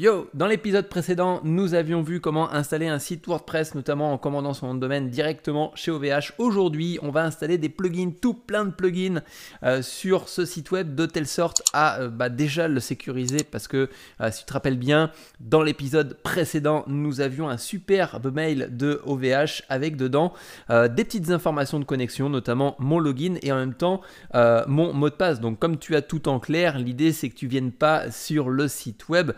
Yo, dans l'épisode précédent, nous avions vu comment installer un site WordPress, notamment en commandant son domaine directement chez OVH. Aujourd'hui, on va installer des plugins, tout plein de plugins euh, sur ce site web de telle sorte à euh, bah, déjà le sécuriser parce que euh, si tu te rappelles bien, dans l'épisode précédent, nous avions un superbe mail de OVH avec dedans des petites informations de connexion, notamment mon login et en même temps mon mot de passe. Donc comme tu as tout en clair, l'idée c'est que tu viennes pas sur le site web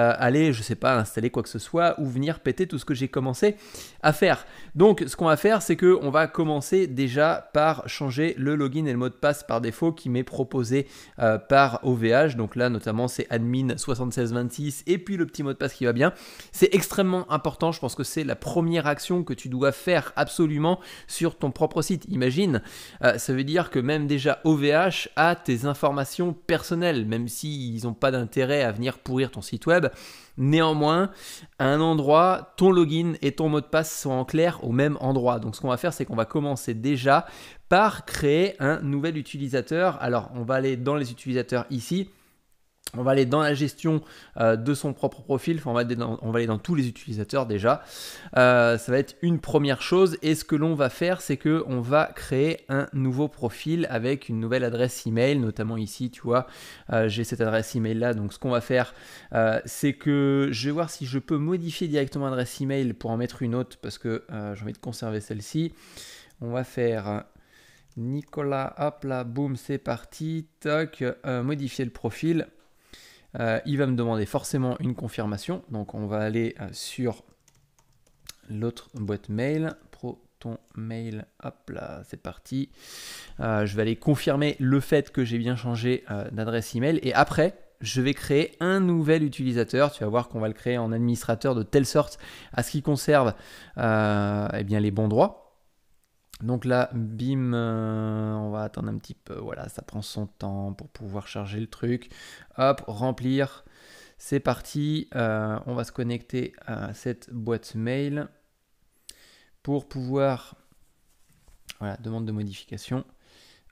euh, aller, je sais pas, installer quoi que ce soit ou venir péter tout ce que j'ai commencé à faire. Donc, ce qu'on va faire, c'est que on va commencer déjà par changer le login et le mot de passe par défaut qui m'est proposé euh, par OVH. Donc là, notamment, c'est admin 7626 et puis le petit mot de passe qui va bien. C'est extrêmement important. Je pense que c'est la première action que tu dois faire absolument sur ton propre site. Imagine, euh, ça veut dire que même déjà OVH a tes informations personnelles, même s'ils n'ont pas d'intérêt à venir pourrir ton site web. Néanmoins, à un endroit, ton login et ton mot de passe sont en clair au même endroit. Donc ce qu'on va faire, c'est qu'on va commencer déjà par créer un nouvel utilisateur. Alors on va aller dans les utilisateurs ici. On va aller dans la gestion euh, de son propre profil, enfin, on, va aller dans, tous les utilisateurs déjà. Euh, ça va être une première chose et ce que l'on va faire c'est que on va créer un nouveau profil avec une nouvelle adresse email, notamment ici tu vois euh, j'ai cette adresse email là donc ce qu'on va faire c'est que je vais voir si je peux modifier directement l'adresse email pour en mettre une autre parce que j'ai envie de conserver celle-ci. On va faire Nicolas, hop là, boum, c'est parti, toc, modifier le profil. Euh, il va me demander forcément une confirmation. Donc on va aller euh, sur l'autre boîte mail, proton mail, hop là, c'est parti. Euh, je vais aller confirmer le fait que j'ai bien changé d'adresse email et après, je vais créer un nouvel utilisateur. Tu vas voir qu'on va le créer en administrateur de telle sorte à ce qu'il conserve eh bien, les bons droits. Donc là, bim, euh, on va attendre un petit peu. Voilà, ça prend son temps pour pouvoir charger le truc. Hop, remplir. C'est parti. Euh, on va se connecter à cette boîte mail pour pouvoir. Voilà, demande de modification.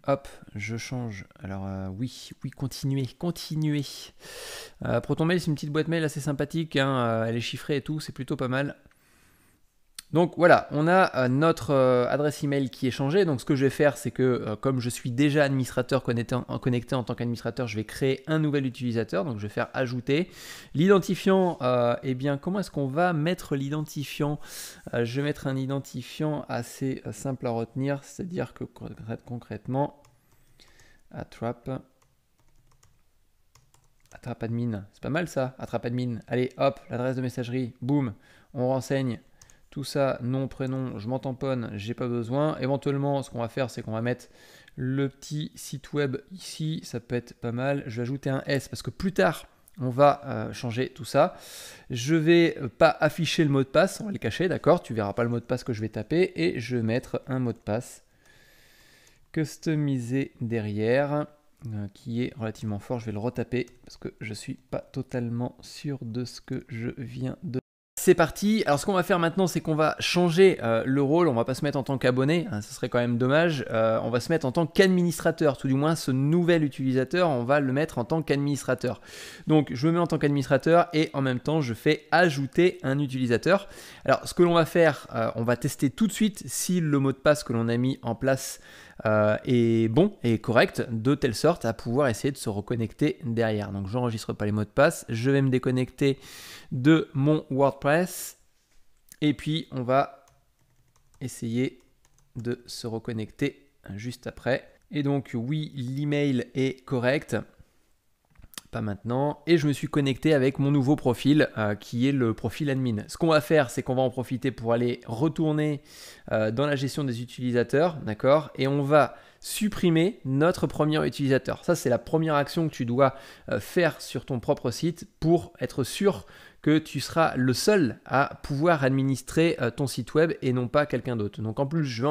Hop, je change. Alors euh, oui, oui, continuez, continuez. Proton Mail, c'est une petite boîte mail assez sympathique. Hein, elle est chiffrée et tout, c'est plutôt pas mal. Donc voilà, on a euh, notre euh, adresse email qui est changée. Donc ce que je vais faire, c'est que euh, comme je suis déjà administrateur connecté en, tant qu'administrateur, je vais créer un nouvel utilisateur. Donc je vais faire ajouter. L'identifiant, eh bien comment est-ce qu'on va mettre l'identifiant? Je vais mettre un identifiant assez simple à retenir, c'est-à-dire que concrètement, attrape. Attrape admin, c'est pas mal ça, attrape admin. Allez, hop, l'adresse de messagerie, boum, on renseigne tout ça, nom, prénom, je m'en tamponne, j'ai pas besoin. Éventuellement, ce qu'on va faire, c'est qu'on va mettre le petit site web ici, ça peut être pas mal. Je vais ajouter un S parce que plus tard, on va euh, changer tout ça. Je vais pas afficher le mot de passe, on va le cacher, d'accord Tu verras pas le mot de passe que je vais taper et je vais mettre un mot de passe customisé derrière euh, qui est relativement fort. Je vais le retaper parce que je suis pas totalement sûr de ce que je viens de c'est parti. Alors ce qu'on va faire maintenant, c'est qu'on va changer euh, le rôle. On va pas se mettre en tant qu'abonné, hein, ce serait quand même dommage. Euh, on va se mettre en tant qu'administrateur. Tout du moins, ce nouvel utilisateur, on va le mettre en tant qu'administrateur. Donc je me mets en tant qu'administrateur et en même temps, je fais ajouter un utilisateur. Alors ce que l'on va faire, euh, on va tester tout de suite si le mot de passe que l'on a mis en place est bon et correct, de telle sorte à pouvoir essayer de se reconnecter derrière. Donc j'enregistre pas les mots de passe, je vais me déconnecter de mon WordPress. Et puis, on va essayer de se reconnecter juste après. Et donc, oui, l'email est correct. Pas maintenant. Et je me suis connecté avec mon nouveau profil euh, qui est le profil admin. Ce qu'on va faire, c'est qu'on va en profiter pour aller retourner euh, dans la gestion des utilisateurs. D'accord? Et on va supprimer notre premier utilisateur. Ça, c'est la première action que tu dois euh, faire sur ton propre site pour être sûr que tu seras le seul à pouvoir administrer ton site web et non pas quelqu'un d'autre. Donc en plus, je vais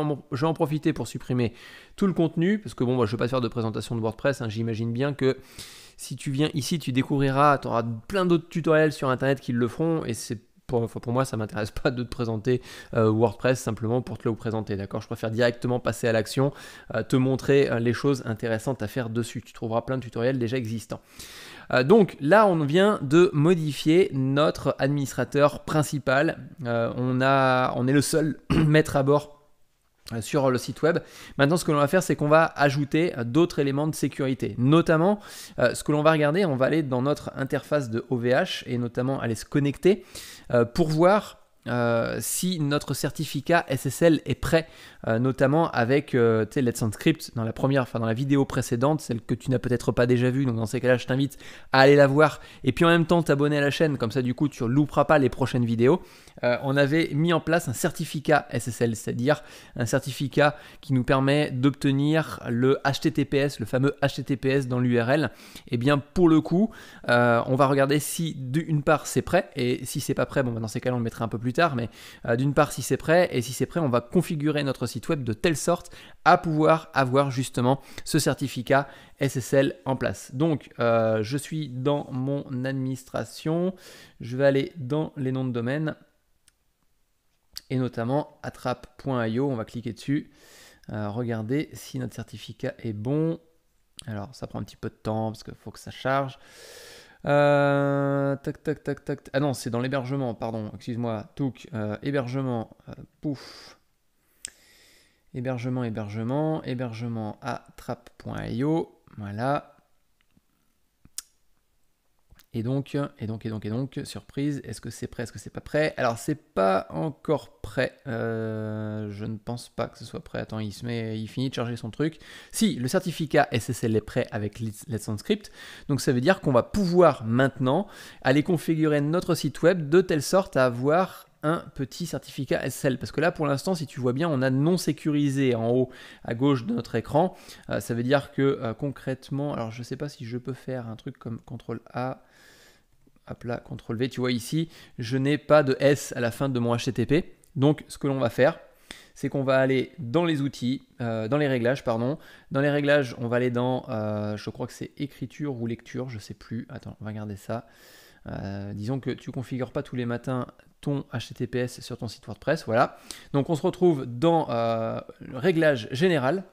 en, profiter pour supprimer tout le contenu, parce que bon, moi, je ne vais pas faire de présentation de WordPress, hein. j'imagine bien que si tu viens ici, tu découvriras, tu auras plein d'autres tutoriels sur Internet qui le feront, et c'est pour, pour moi, ça m'intéresse pas de te présenter WordPress simplement pour te le présenter, d'accord? Je préfère directement passer à l'action, te montrer les choses intéressantes à faire dessus. Tu trouveras plein de tutoriels déjà existants. donc là, on vient de modifier notre administrateur principal. on, on est le seul maître à bord euh, sur le site web. Maintenant, ce que l'on va faire, c'est qu'on va ajouter euh, d'autres éléments de sécurité. Notamment, euh, ce que l'on va regarder, on va aller dans notre interface de OVH et notamment aller se connecter pour voir si notre certificat SSL est prêt euh, notamment avec euh, Let's Encrypt dans la première, enfin dans la vidéo précédente, celle que tu n'as peut-être pas déjà vue. Donc dans ces cas-là, je t'invite à aller la voir et puis en même temps t'abonner à la chaîne, comme ça du coup tu ne louperas pas les prochaines vidéos. Euh, on avait mis en place un certificat SSL, c'est-à-dire un certificat qui nous permet d'obtenir le HTTPS, le fameux HTTPS dans l'URL. Et eh bien pour le coup, on va regarder si d'une part c'est prêt et si c'est pas prêt, bon bah, dans ces cas-là on le mettra un peu plus mais d'une part si c'est prêt et si c'est prêt, on va configurer notre site web de telle sorte à pouvoir avoir justement ce certificat SSL en place. Donc, euh, je suis dans mon administration. Je vais aller dans les noms de domaine et notamment attrape.io. On va cliquer dessus. Euh, regardez si notre certificat est bon. Alors, ça prend un petit peu de temps parce qu'il faut que ça charge. Euh, tac, tac, tac, tac. Ah non, c'est dans l'hébergement, pardon, excuse-moi. Touk, hébergement, pouf. Hébergement, hébergement, hébergement à trap.io. Voilà. Et donc, et donc, et donc, et donc, surprise, est-ce que c'est prêt, est-ce que c'est pas prêt? Alors, c'est pas encore prêt. Euh, je ne pense pas que ce soit prêt. Attends, il se met, il finit de charger son truc. Si, le certificat SSL est prêt avec Let's Encrypt. Donc, ça veut dire qu'on va pouvoir maintenant aller configurer notre site web de telle sorte à avoir un petit certificat SSL. Parce que là, pour l'instant, si tu vois bien, on a non sécurisé en haut à gauche de notre écran. Euh, ça veut dire que euh, concrètement, alors je ne sais pas si je peux faire un truc comme CTRL A, hop là, CTRL V, tu vois ici, je n'ai pas de S à la fin de mon HTTP. Donc, ce que l'on va faire, c'est qu'on va aller dans les outils, euh, dans les réglages, pardon. Dans les réglages, on va aller dans, je crois que c'est écriture ou lecture, je sais plus. Attends, on va regarder ça. disons que tu configures pas tous les matins ton HTTPS sur ton site WordPress. Voilà. Donc on se retrouve dans euh, le réglage général.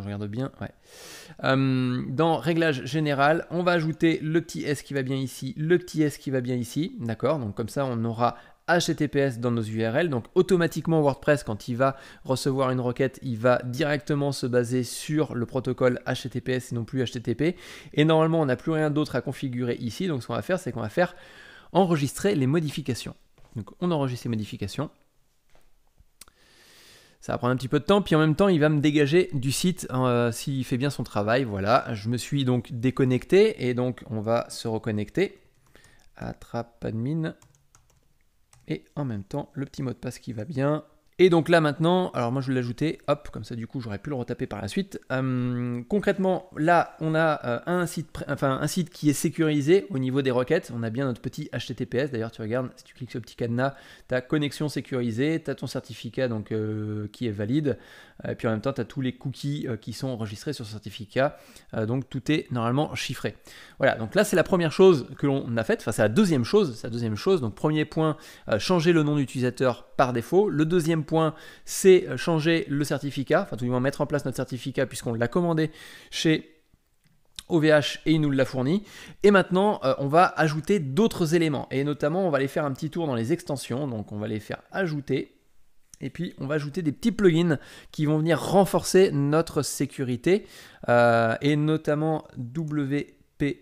Je regarde bien. Ouais. Euh, dans réglage général, on va ajouter le petit S qui va bien ici, le petit S qui va bien ici. D'accord? Donc comme ça, on aura HTTPS dans nos URL. Donc automatiquement WordPress, quand il va recevoir une requête, il va directement se baser sur le protocole HTTPS et non plus HTTP. Et normalement, on n'a plus rien d'autre à configurer ici. Donc ce qu'on va faire, c'est qu'on va faire enregistrer les modifications. Donc on enregistre les modifications. Ça va prendre un petit peu de temps, puis en même temps, il va me dégager du site euh, s'il fait bien son travail. Voilà, je me suis donc déconnecté et donc on va se reconnecter. Attrape admin. Et en même temps, le petit mot de passe qui va bien. Et donc là maintenant, alors moi je vais l'ajouter, hop, comme ça du coup j'aurais pu le retaper par la suite. Euh, concrètement, là on a euh, un, site, qui est sécurisé au niveau des requêtes. On a bien notre petit HTTPS. D'ailleurs, tu regardes, si tu cliques sur le petit cadenas, ta connexion sécurisée, tu as ton certificat donc, euh, qui est valide. Et puis en même temps, tu as tous les cookies qui sont enregistrés sur ce certificat. donc tout est normalement chiffré. Voilà, donc là c'est la première chose que l'on a faite. Enfin, c'est la deuxième chose. C'est la deuxième chose. Donc premier point, changer le nom d'utilisateur par défaut. Le deuxième point, c'est euh, changer le certificat, enfin tout du moins mettre en place notre certificat puisqu'on l'a commandé chez OVH et il nous l'a fourni. Et maintenant, euh, on va ajouter d'autres éléments. Et notamment, on va aller faire un petit tour dans les extensions. Donc, on va les faire ajouter. Et puis, on va ajouter des petits plugins qui vont venir renforcer notre sécurité. Euh, et notamment WPS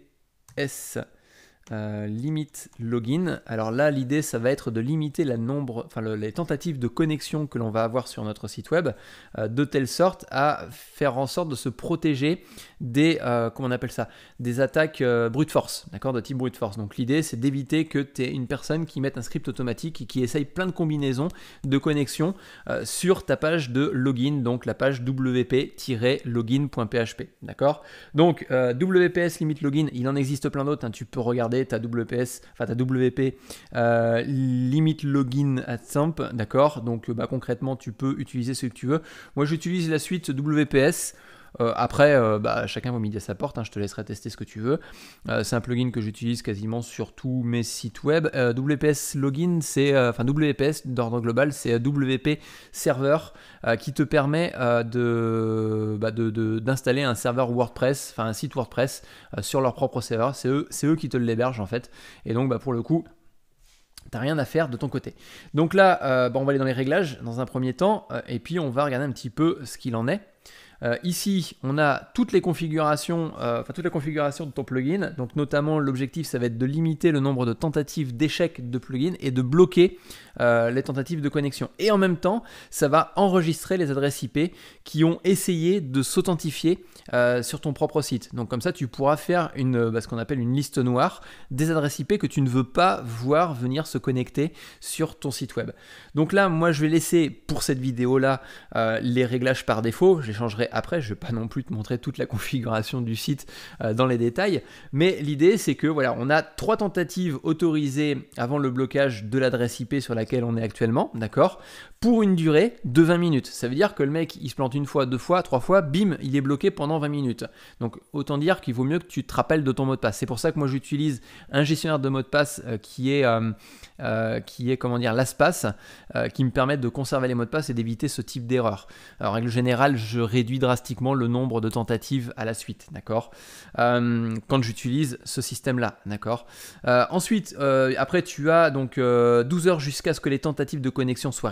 euh, limite login. Alors là, l'idée, ça va être de limiter la nombre, enfin, les tentatives de connexion que l'on va avoir sur notre site web, euh, de telle sorte à faire en sorte de se protéger des, euh, comment on appelle ça, des attaques brute force, d'accord, de type brute force. Donc l'idée, c'est d'éviter que tu aies une personne qui mette un script automatique et qui essaye plein de combinaisons de connexion sur ta page de login, donc la page wp-login.php, d'accord. Donc WPS limite login, il en existe plein d'autres. Hein. tu peux regarder ta WPS, enfin ta WP euh, limite login at SAMP, d'accord? Donc bah, concrètement, tu peux utiliser ce que tu veux. Moi, j'utilise la suite WPS. Après, bah, chacun va midi à sa porte, hein, je te laisserai tester ce que tu veux. c'est un plugin que j'utilise quasiment sur tous mes sites web. WPS Login, c'est, enfin WPS d'ordre global, c'est WP Server qui te permet de, bah, d'installer un serveur WordPress, enfin un site WordPress sur leur propre serveur. C'est eux, c'est eux qui te l'hébergent en fait. Et donc, bah, pour le coup, T'as rien à faire de ton côté. Donc là, euh, on va aller dans les réglages dans un premier temps, euh, et puis on va regarder un petit peu ce qu'il en est. Euh, ici, on a toutes les configurations, enfin la configuration de ton plugin. Donc notamment, l'objectif, ça va être de limiter le nombre de tentatives d'échec de plugin et de bloquer les tentatives de connexion. Et en même temps, ça va enregistrer les adresses IP qui ont essayé de s'authentifier euh, sur ton propre site. Donc comme ça, tu pourras faire une, bah, ce qu'on appelle une liste noire des adresses IP que tu ne veux pas voir venir se connecter sur ton site web. Donc là, moi, je vais laisser pour cette vidéo-là euh, les réglages par défaut. Je les changerai après. Je ne vais pas non plus te montrer toute la configuration du site euh, dans les détails. Mais l'idée, c'est que voilà, on a trois tentatives autorisées avant le blocage de l'adresse IP sur laquelle on est actuellement, d'accord? Pour une durée de 20 minutes. Ça veut dire que le mec, il se plante une fois, deux fois, trois fois, bim, il est bloqué pendant 20 minutes. Donc autant dire qu'il vaut mieux que tu te rappelles de ton mot de passe. C'est pour ça que moi j'utilise un gestionnaire de mot de passe euh, qui est, euh, euh, qui est comment dire, LastPass, qui me permet de conserver les mots de passe et d'éviter ce type d'erreur. Alors, en règle générale, je réduis drastiquement le nombre de tentatives à la suite, d'accord? Quand j'utilise ce système-là, d'accord? Ensuite, après, tu as donc 12 heures jusqu'à ce que les tentatives de connexion soient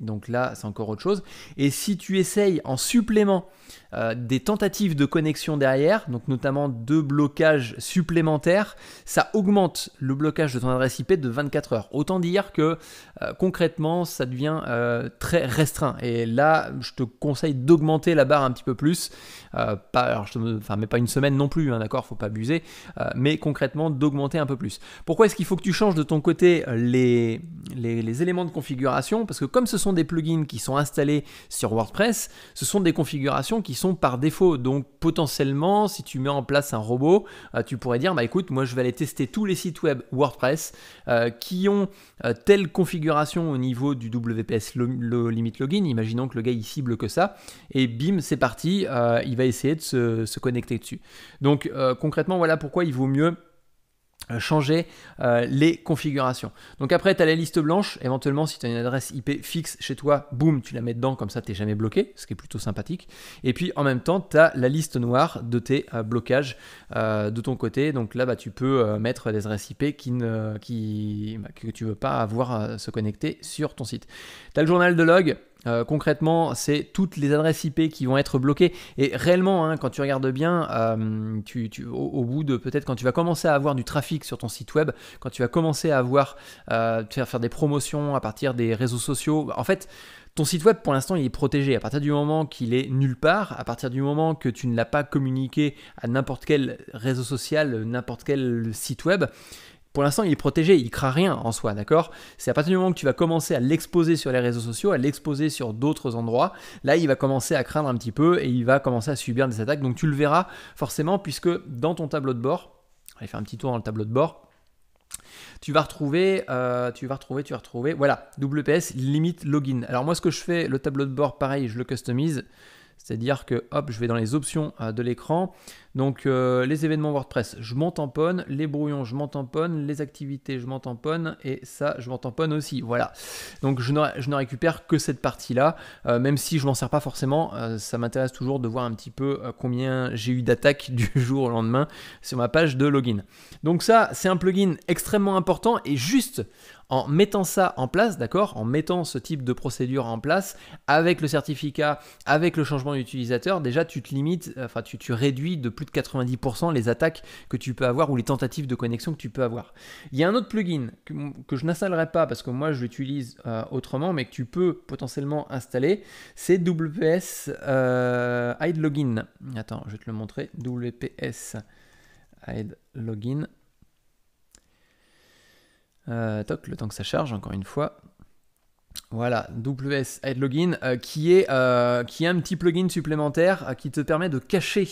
Donc là, c'est encore autre chose. Et si tu essayes en supplément euh, des tentatives de connexion derrière, donc notamment deux blocages supplémentaires, ça augmente le blocage de ton adresse IP de 24 heures. Autant dire que euh, concrètement, ça devient euh, très restreint. Et là, je te conseille d'augmenter la barre un petit peu plus. pas, mais pas une semaine non plus, hein, d'accord, faut pas abuser. mais concrètement, d'augmenter un peu plus. Pourquoi est-ce qu'il faut que tu changes de ton côté les éléments de configuration? Parce que comme ce sont des plugins qui sont installés sur WordPress, ce sont des configurations qui sont par défaut. Donc potentiellement, si tu mets en place un robot, euh, tu pourrais dire, bah écoute, moi je vais aller tester tous les sites web WordPress euh, qui ont euh, telle configuration au niveau du WPS limit login. Imaginons que le gars il cible que ça, et bim, c'est parti, il va essayer de se, se connecter dessus. Donc concrètement, voilà pourquoi il vaut mieux changer euh, les configurations. Donc après, tu as la liste blanche. Éventuellement, si tu as une adresse IP fixe chez toi, boum, tu la mets dedans, comme ça, tu n'es jamais bloqué, ce qui est plutôt sympathique. Et puis en même temps, tu as la liste noire de tes euh, blocages de ton côté. Donc là, bah, tu peux mettre des adresses IP qui ne, bah, que tu ne veux pas avoir se connecter sur ton site. Tu as le journal de log. Euh, concrètement, c'est toutes les adresses IP qui vont être bloquées. Et réellement, hein, quand tu regardes bien, euh, tu, au, bout de peut-être quand tu vas commencer à avoir du trafic sur ton site web, quand tu vas commencer à euh, faire, faire des promotions à partir des réseaux sociaux, en fait, ton site web, pour l'instant, il est protégé. À partir du moment qu'il est nulle part, à partir du moment que tu ne l'as pas communiqué à n'importe quel réseau social, n'importe quel site web, pour l'instant, il est protégé, il craint rien en soi, d'accord? C'est à partir du moment que tu vas commencer à l'exposer sur les réseaux sociaux, à l'exposer sur d'autres endroits, là, il va commencer à craindre un petit peu et il va commencer à subir des attaques. Donc tu le verras forcément, puisque dans ton tableau de bord, va faire un petit tour dans le tableau de bord, tu vas retrouver, euh, tu vas retrouver, tu vas retrouver, voilà, WPS limit login. Alors moi, ce que je fais, le tableau de bord, pareil, je le customise. C'est-à-dire que hop, je vais dans les options euh, de l'écran. Donc euh, les événements WordPress, je m'en tamponne, les brouillons, je m'en tamponne, les activités, je m'en tamponne, et ça, je m'en tamponne aussi. Voilà. Donc je ne, récupère que cette partie-là, euh, même si je m'en sers pas forcément, ça m'intéresse toujours de voir un petit peu combien j'ai eu d'attaques du jour au lendemain sur ma page de login. Donc ça, c'est un plugin extrêmement important et juste en mettant ça en place, d'accord, en mettant ce type de procédure en place, avec le certificat, avec le changement d'utilisateur, déjà tu te limites, enfin tu, tu, réduis de plus de 90% les attaques que tu peux avoir ou les tentatives de connexion que tu peux avoir. Il y a un autre plugin que, je n'installerai pas parce que moi je l'utilise euh, autrement, mais que tu peux potentiellement installer, c'est WPS euh, Hide Login. Attends, je vais te le montrer. WPS Hide Login. Euh, le temps que ça charge, encore une fois. Voilà, WS Login, euh, qui, est, euh, qui est un petit plugin supplémentaire euh, qui te permet de cacher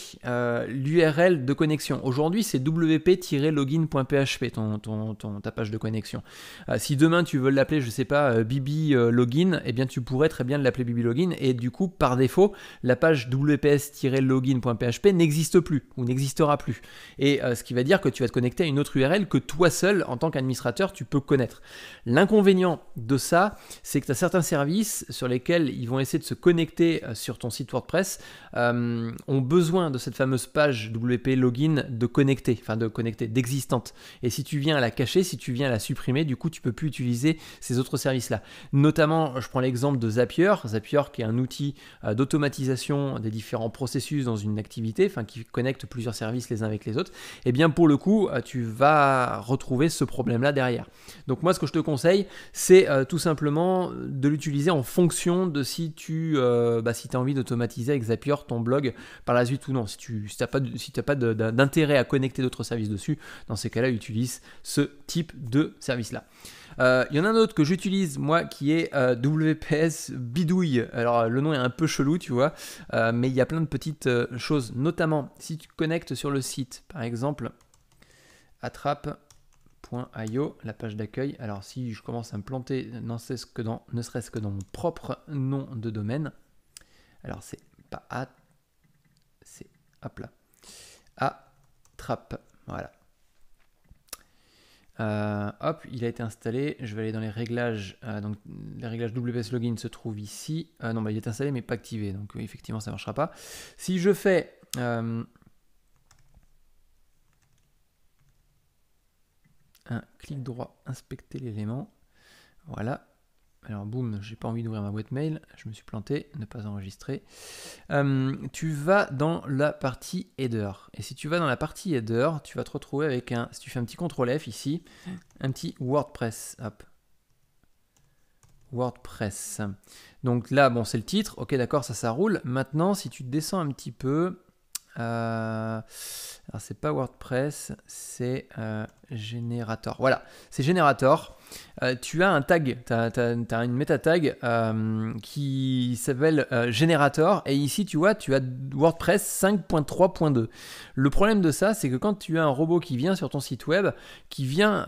l'URL de connexion. Aujourd'hui, c'est wp-login.php, ton, ton, ta page de connexion. si demain tu veux l'appeler, je sais pas, Bibi Login, eh bien tu pourrais très bien l'appeler Bibi Login, et du coup, par défaut, la page wps-login.php n'existe plus, ou n'existera plus. Et ce qui va dire que tu vas te connecter à une autre URL que toi seul, en tant qu'administrateur, tu peux connaître. L'inconvénient de ça, c'est que certains services sur lesquels ils vont essayer de se connecter euh, sur ton site WordPress euh, ont besoin de cette fameuse page WP Login de connecter, enfin de connecter, d'existante. Et si tu viens à la cacher, si tu viens à la supprimer, du coup tu peux plus utiliser ces autres services-là. Notamment, je prends l'exemple de Zapier, Zapier qui est un outil euh, d'automatisation des différents processus dans une activité, enfin qui connecte plusieurs services les uns avec les autres. Et eh bien pour le coup, tu vas retrouver ce problème-là derrière. Donc moi, ce que je te conseille, c'est tout simplement de l'utiliser en fonction de si tu euh, bah, si as envie d'automatiser avec Zapier ton blog par la suite ou non. Si tu n'as pas, si pas d'intérêt à connecter d'autres services dessus, dans ces cas-là, utilise ce type de service-là. Euh, il y en a un autre que j'utilise moi qui est euh, WPS Bidouille. Alors le nom est un peu chelou, tu vois, mais il y a plein de petites choses. Notamment si tu connectes sur le site, par exemple, attrape la page d'accueil. Alors si je commence à me planter, serait-ce que dans, ne serait-ce que dans mon propre nom de domaine, alors c'est pas à, c'est hop là, attrape, voilà. Euh, hop, il a été installé. Je vais aller dans les réglages. Euh, donc, les réglages WS Login se trouvent ici. Euh, non, bah, il est installé mais pas activé. Donc, effectivement, ça ne marchera pas. Si je fais un clic droit, inspecter l'élément. Voilà. Alors boum, j'ai pas envie d'ouvrir ma boîte mail, je me suis planté, ne pas enregistrer. Euh, tu vas dans la partie header. Et si tu vas dans la partie header, tu vas te retrouver avec un, si tu fais un petit CTRL F ici, un petit WordPress. Hop. WordPress. Donc là, bon, c'est le titre. Ok, d'accord, ça, ça roule. Maintenant, si tu descends un petit peu, euh, alors c'est pas WordPress, c'est euh, Generator. Voilà, c'est Generator. Euh, tu as un tag, tu as, une méta tag euh, qui s'appelle Generator et ici tu vois tu as WordPress 5.3.2. Le problème de ça c'est que quand tu as un robot qui vient sur ton site web, qui vient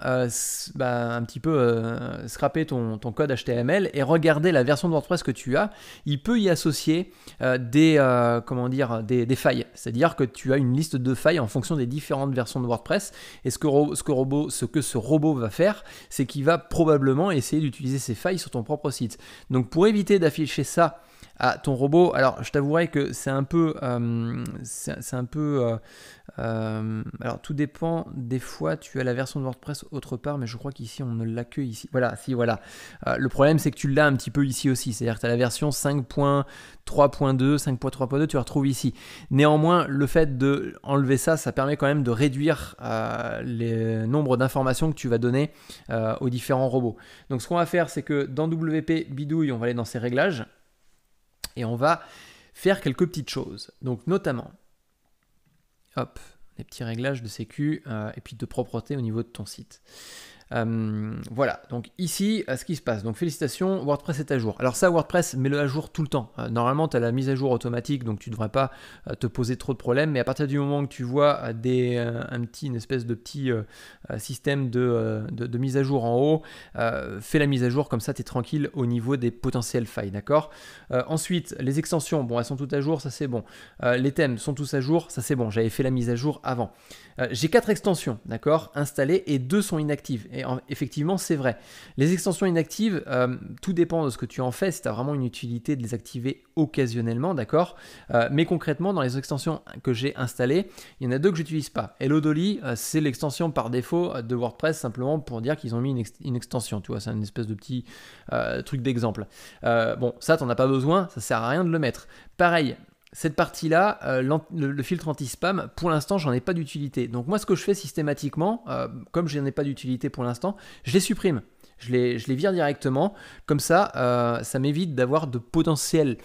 bah, un petit peu scraper ton, code HTML et regarder la version de WordPress que tu as, il peut y associer des, comment dire, des, des failles. C'est-à-dire que tu as une liste de failles en fonction des différentes versions de WordPress. Et ce que, ce que, robot, ce, que ce robot va faire, c'est qu'il va probablement essayer d'utiliser ces failles sur ton propre site. Donc pour éviter d'afficher ça à ton robot. Alors, je t'avouerai que c'est un peu, euh, c'est un peu, euh, euh, alors tout dépend. Des fois, tu as la version de WordPress autre part, mais je crois qu'ici on ne l'a que ici. Voilà, si voilà. le problème, c'est que tu l'as un petit peu ici aussi. C'est-à-dire que tu as la version 5.3.2, 5.3.2, tu la retrouves ici. Néanmoins, le fait de enlever ça, ça permet quand même de réduire les nombres d'informations que tu vas donner aux différents robots. Donc, ce qu'on va faire, c'est que dans WP bidouille, on va aller dans ces réglages et on va faire quelques petites choses. Donc notamment, hop, les petits réglages de sécu euh, et puis de propreté au niveau de ton site. Euh, voilà, donc ici, ce qui se passe. Donc félicitations, WordPress est à jour. Alors ça, WordPress, mets-le à jour tout le temps. Euh, normalement, tu as la mise à jour automatique, donc tu ne devrais pas euh, te poser trop de problèmes. Mais à partir du moment que tu vois des, un une espèce de petit système de, de, mise à jour en haut, fais la mise à jour, comme ça tu es tranquille au niveau des potentielles failles, d'accord? Ensuite, les extensions, bon, elles sont toutes à jour, ça c'est bon. les thèmes sont tous à jour, ça c'est bon. J'avais fait la mise à jour avant. J'ai quatre extensions, d'accord, installées et deux sont inactives. Et effectivement, c'est vrai. Les extensions inactives, euh, tout dépend de ce que tu en fais. Si tu as vraiment une utilité de les activer occasionnellement, d'accord euh, Mais concrètement, dans les extensions que j'ai installées, il y en a deux que j'utilise pas. Hello Dolly, euh, c'est l'extension par défaut de WordPress, simplement pour dire qu'ils ont mis une, extension. Tu vois, c'est une espèce de petit truc d'exemple. bon, ça, tu n'en as pas besoin, ça sert à rien de le mettre. Pareil, cette partie-là, euh, le, filtre anti-spam, pour l'instant, j'en ai pas d'utilité. Donc moi, ce que je fais systématiquement, euh, comme je n'en ai pas d'utilité pour l'instant, je les supprime. Je les, je les vire directement. Comme ça, euh, ça m'évite d'avoir de potentielles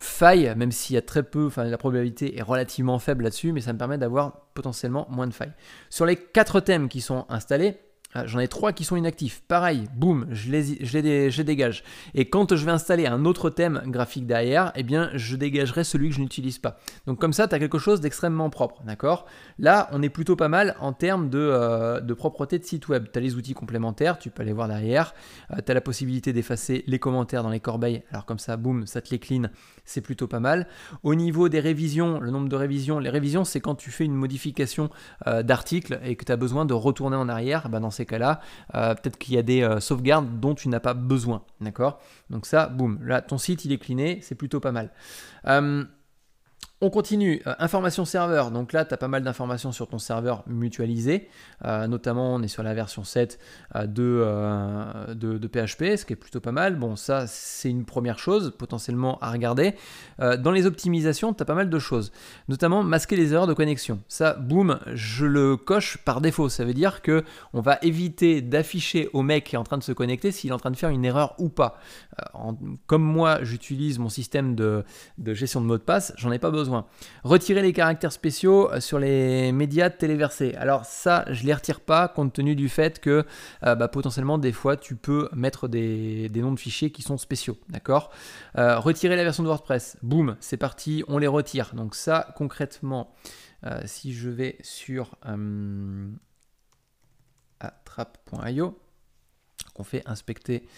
failles, même s'il y a très peu, enfin la probabilité est relativement faible là-dessus, mais ça me permet d'avoir potentiellement moins de failles. Sur les quatre thèmes qui sont installés, ah, j'en ai trois qui sont inactifs. Pareil, boum, je les, je, les, dégage. Et quand je vais installer un autre thème graphique derrière, eh bien, je dégagerai celui que je n'utilise pas. Donc comme ça, tu as quelque chose d'extrêmement propre, d'accord? Là, on est plutôt pas mal en termes de, euh, propreté de site web. Tu as les outils complémentaires, tu peux aller voir derrière. Euh, tu as la possibilité d'effacer les commentaires dans les corbeilles. Alors comme ça, boum, ça te les clean, c'est plutôt pas mal. Au niveau des révisions, le nombre de révisions, les révisions, c'est quand tu fais une modification euh, d'article et que tu as besoin de retourner en arrière. Ben, dans ces cas-là, euh, peut-être qu'il y a des euh, sauvegardes dont tu n'as pas besoin. D'accord? Donc ça, boum, là, ton site, il est cleané, c'est plutôt pas mal. Euh, on continue, euh, information serveur. Donc là, tu as pas mal d'informations sur ton serveur mutualisé. Euh, notamment, on est sur la version 7 euh, de, PHP, ce qui est plutôt pas mal. Bon, ça, c'est une première chose potentiellement à regarder. dans les optimisations, tu as pas mal de choses. Notamment, masquer les erreurs de connexion. Ça, boum, je le coche par défaut. Ça veut dire que on va éviter d'afficher au mec qui est en train de se connecter s'il est en train de faire une erreur ou pas. comme moi, j'utilise mon système de, de gestion de mot de passe, j'en ai pas besoin Retirer les caractères spéciaux euh, sur les médias téléversés. Alors ça, je les retire pas compte tenu du fait que euh, bah, potentiellement des fois tu peux mettre des, noms de fichiers qui sont spéciaux, d'accord? Euh, Retirer la version de WordPress. Boum, c'est parti, on les retire. Donc ça, concrètement, si je vais sur attrape.io, qu'on fait inspecter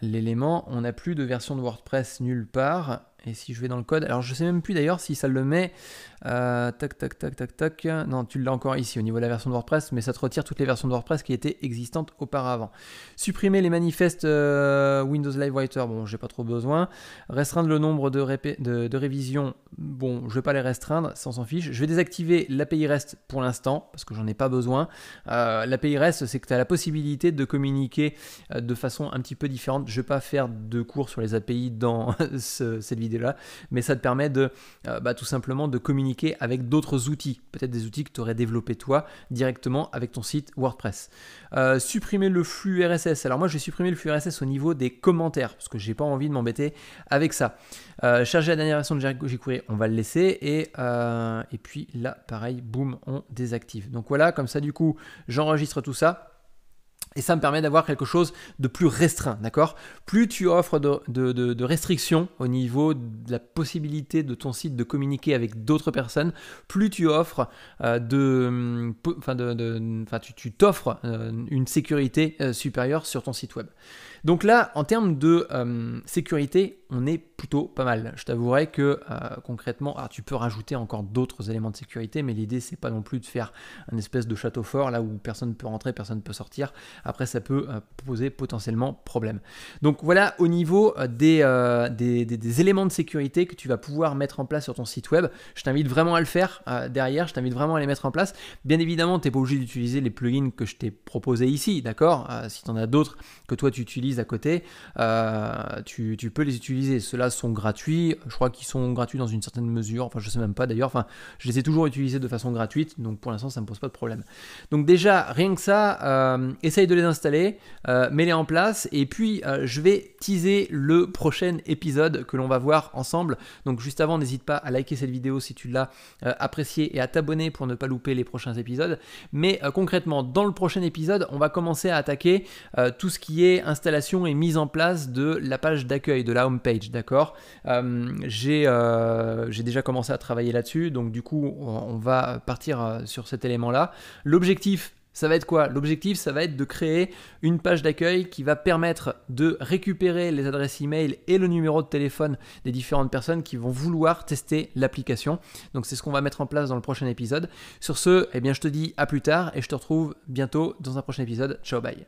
l'élément, on n'a plus de version de WordPress nulle part. Et si je vais dans le code, alors je sais même plus d'ailleurs si ça le met euh, tac, tac, tac, tac, tac. Non, tu l'as encore ici au niveau de la version de WordPress, mais ça te retire toutes les versions de WordPress qui étaient existantes auparavant. Supprimer les manifestes euh, Windows Live Writer, bon, j'ai pas trop besoin. Restreindre le nombre de, révisions, bon, je vais pas les restreindre, ça on s'en fiche. Je vais désactiver l'API REST pour l'instant, parce que j'en ai pas besoin. Euh, L'API REST, c'est que tu as la possibilité de communiquer euh, de façon un petit peu différente. Je vais pas faire de cours sur les API dans cette vidéo-là, mais ça te permet de bah, tout simplement de communiquer avec d'autres outils, peut-être des outils que tu aurais développé toi directement avec ton site WordPress. Euh, supprimer le flux RSS. Alors moi je vais supprimer le flux RSS au niveau des commentaires parce que j'ai pas envie de m'embêter avec ça. Euh, charger la dernière version de jQuery, on va le laisser et, euh, et puis là pareil, boum, on désactive. Donc voilà, comme ça du coup j'enregistre tout ça. Et ça me permet d'avoir quelque chose de plus restreint, d'accord? Plus tu offres de, restrictions au niveau de la possibilité de ton site de communiquer avec d'autres personnes, plus tu offres euh, de, enfin tu t'offres euh, une sécurité euh, supérieure sur ton site web. Donc là, en termes de sécurité, on est plutôt pas mal. Je t'avouerai que concrètement, tu peux rajouter encore d'autres éléments de sécurité, mais l'idée c'est pas non plus de faire un espèce de château fort là où personne ne peut rentrer, personne ne peut sortir. Après, ça peut euh, poser potentiellement problème. Donc voilà au niveau euh, des, des, éléments de sécurité que tu vas pouvoir mettre en place sur ton site web. Je t'invite vraiment à le faire derrière, je t'invite vraiment à les mettre en place. Bien évidemment, tu n'es pas obligé d'utiliser les plugins que je t'ai proposés ici, d'accord? Si tu en as d'autres que toi tu utilises à côté, tu, tu peux les utiliser ceux-là sont gratuits. Je crois qu'ils sont gratuits dans une certaine mesure. Enfin, je sais même pas d'ailleurs. Enfin, je les ai toujours utilisés de façon gratuite. Donc pour l'instant, ça me pose pas de problème. Donc déjà, rien que ça, euh, essaye de les installer, euh, mets-les en place. Et puis, euh, je vais teaser le prochain épisode que l'on va voir ensemble. Donc juste avant, n'hésite pas à liker cette vidéo si tu l'as appréciée et à t'abonner pour ne pas louper les prochains épisodes. Mais concrètement, dans le prochain épisode, on va commencer à attaquer tout ce qui est installation et mise en place de la page d'accueil, de la home page, d'accord? Euh, euh, J'ai déjà commencé à travailler là-dessus, donc du coup, on va partir euh, sur cet élément-là. L'objectif, ça va être quoi? L'objectif, ça va être de créer une page d'accueil qui va permettre de récupérer les adresses email et le numéro de téléphone des différentes personnes qui vont vouloir tester l'application. Donc c'est ce qu'on va mettre en place dans le prochain épisode. Sur ce, eh bien je te dis à plus tard et je te retrouve bientôt dans un prochain épisode. Ciao bye.